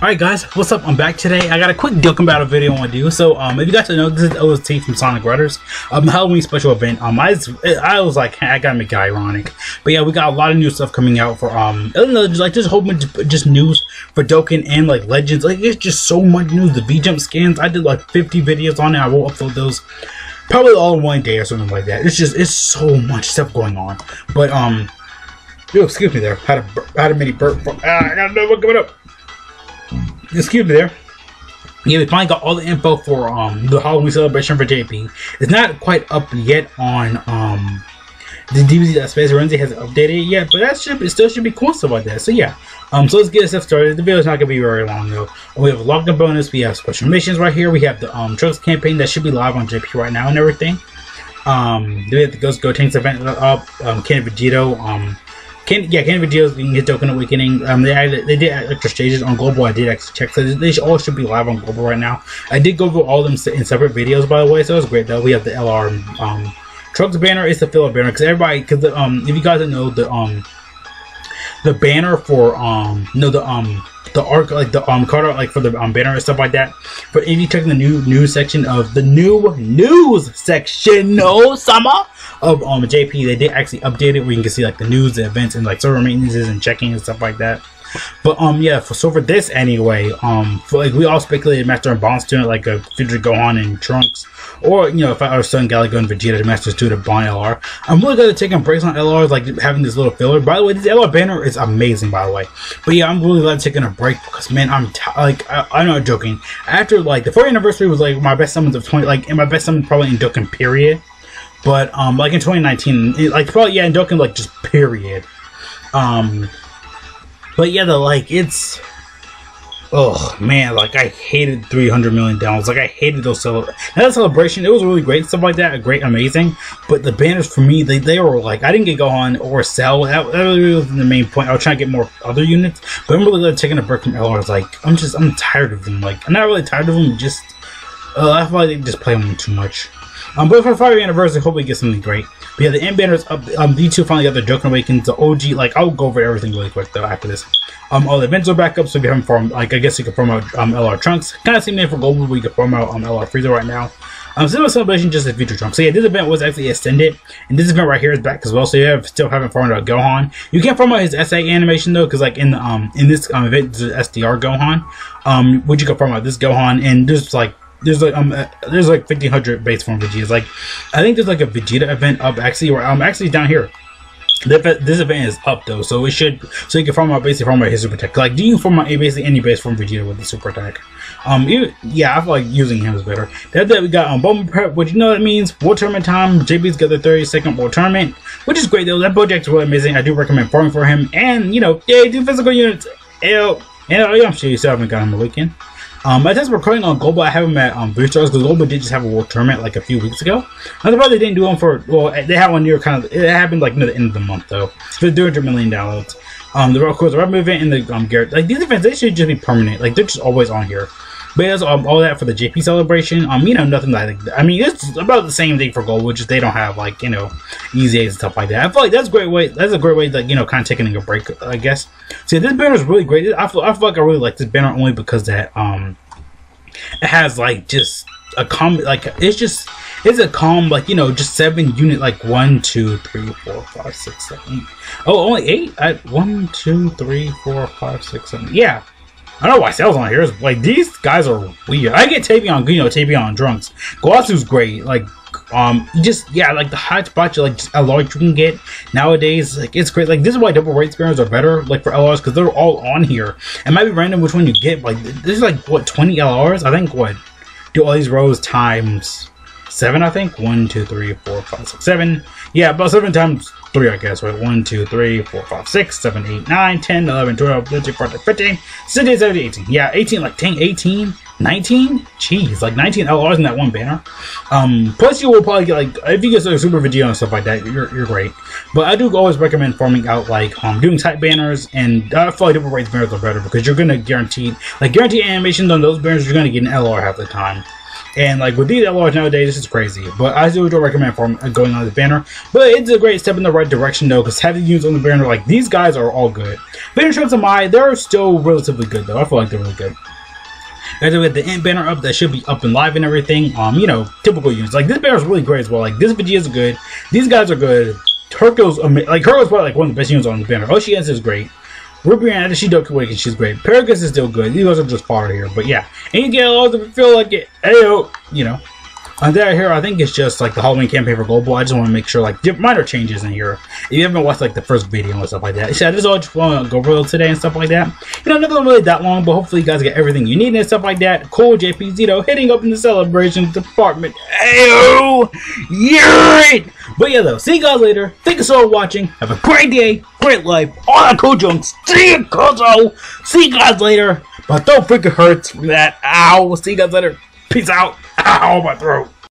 Alright guys, what's up? I'm back today. I got a quick Dokkan Battle video I want to do. So, um, if you guys don't know, this is OST from Sonic Riders, um, Halloween special event. Um, I, I was like, I gotta make it ironic. But yeah, we got a lot of new stuff coming out for, um, just like, just a whole bunch of just news for Dokkan and like Legends. Like, it's just so much news. The V-Jump scans, I did like 50 videos on it. I will upload those probably all in one day or something like that. It's just, it's so much stuff going on. But, um, excuse me there. Had a, had a mini burp. For, ah, I got another one coming up excuse me there. Yeah, we finally got all the info for um the Halloween celebration for JP. It's not quite up yet on um the DVD that Space Renzi hasn't updated yet, but that should it still should be cool stuff like that. So yeah, um, so let's get this stuff started. The video's not gonna be very long though. We have a login bonus. We have special missions right here. We have the um Trunks campaign that should be live on JP right now and everything. Um, we have the Ghost Go Tanks event up. Um, Ken Vegito. Um, can yeah, Candy Videos can get Dokkan Awakening. Um, they added, they did extra stages on Global. I did actually check, so they all should be live on Global right now. I did go all of them in separate videos, by the way, so it was great though. We have the LR um, Trunks banner. It's the filler banner because everybody, because um, if you guys don't know the um, the banner for um, no the um the arc like the um card art like for the um banner and stuff like that. But if you check the new news section of the new news section, no summer of um JP, they did actually update it where you can see like the news, the events, and like server maintenances and checking and stuff like that. But um yeah, for so for this anyway, um for like we all speculated Master and Bonds doing like a future Gohan and Trunks or, you know, if I were Son Galago and Vegeta to Masters 2 to Bond LR. I'm really glad to take a breaks on LR, like having this little filler. By the way, this LR banner is amazing, by the way. But yeah, I'm really glad taking a break because, man, I'm like, I, I'm not joking. After, like, the 4th anniversary was, like, my best summons of 20, like, and my best summon probably in Dokkan, period. But, um, like, in 2019, it, like, probably, yeah, in Dokkan, like, just period. Um, but yeah, the, like, it's oh man, like I hated 300 million downloads. Like I hated those cel- that celebration. It was really great, stuff like that, great, amazing. But the banners for me, they, they were like I didn't get Gohan or Cell. That, that really was the main point. I was trying to get more other units, but I'm really like, taking a break from LR. I was like, I'm just I'm tired of them. Like I'm not really tired of them. Just uh, I feel like they just play them too much. Um, but for the 5 anniversary, hope we get something great. But yeah, the end banners up. Um, these two finally got the Joker Awakens, the OG. Like I'll go over everything really quick though after this. Um, all the events are back up, so if you haven't formed, like I guess you can form out um, LR Trunks. Kind of same name for Global, but you can form out um, LR Frieza right now. Um, Cinema Celebration just a future Trunks. So yeah, this event was actually extended, and this event right here is back as well. So you have still haven't farmed out Gohan. You can't farm out his SA animation though, because like in the um in this um, event, is SDR Gohan. Um, which you can farm out this Gohan, and there's like there's like um there's like 1500 base form Vegetas. Like I think there's like a Vegeta event up actually, or I'm actually down here. This event is up though, so it should so you can farm out basically farm out his super attack. Like, do you farm out basically any base form Vegeta with the super attack? Um, you, yeah, I feel like using him is better. That that we got um Bomber Prep, what you know what it means? World Tournament time. JB's got the 30 second World Tournament, which is great though. That project's really amazing. I do recommend farming for him, and you know, yeah, do physical units. Ew. And oh, yeah, I'm sure you still haven't got him a weekend. Um, by the time recording on Global, I have them at um, Boost Stars because Global did just have a World Tournament like a few weeks ago. I'm surprised they didn't do one for, well, they had one near kind of, it happened like near the end of the month though. For 200 million downloads. Um, the of course, the Red event and the um, Garrett, like these events, they should just be permanent. Like they're just always on here. But that's um, all that for the JP celebration. Um, you know, nothing like that. I mean, it's about the same thing for gold, which is they don't have like you know easy and stuff like that. I feel like that's a great way. That's a great way, like you know, kind of taking a break, I guess. See, this banner is really great. I feel, I feel like I really like this banner only because that um it has like just a calm like it's just it's a calm like you know just seven unit like one two three four five six seven eight. Oh, only eight at one two three four five six seven yeah I don't know why sales on here is like these guys are weird. I get Tavion, you know, Tavion drunks. Glossu's great. Like um, just yeah, like the hot spots, like just LR you can get nowadays. Like it's great. Like this is why double rate spares are better, like for LRs, because they're all on here. It might be random which one you get. Like this is like what twenty LRs. I think what do all these rows times seven. I think one, two, three, four, five, six, seven. Yeah, about seven times three, I guess. Right, one, two, three, four, five, six, seven, eight, nine, ten, eleven, twelve, thirteen, fourteen, fifteen, sixteen, seventeen, eighteen. Yeah, eighteen. Like dang, eighteen. 19? Jeez, like 19 LRs in that one banner. Um, plus you will probably get like, if you get a super video and stuff like that, you're, you're great. But I do always recommend farming out like, um, doing type banners and I feel like double rates banners are better because you're gonna guarantee, like guarantee animations on those banners, you're gonna get an LR half the time. And like with these large nowadays, this is crazy. But I still do recommend for going on the banner. But it's a great step in the right direction though, because having units on the banner, like these guys are all good. Banner Trunks and Mai, they're still relatively good though. I feel like they're really good. Then with the end banner up, that should be up and live and everything. Um, you know, typical units. Like this banner is really great as well. Like this Vegeta is good. These guys are good. Hercule's like Hercule's probably like one of the best units on the banner. Oceans is great. Ruby and Shidoku Awaken, she's great. Paragus is still good. These guys are just fodder here. But yeah. And you get a lot feel like it. Ayo, you know. And there here, I think it's just like the Halloween campaign for Global. I just want to make sure like minor changes in here. If you haven't watched like the first video and stuff like that, so this is all just want to go real today and stuff like that. You know, nothing really that long, but hopefully you guys get everything you need and stuff like that. Cool JP Zito hitting up in the celebration department. Ayo, yeah. But yeah, though, see you guys later. Thank you so much for watching. Have a great day, great life, all that cool junk. See you, Kozo. See you guys later. But don't freaking hurt that. Ow. See you guys later. Peace out. Ow, my throat.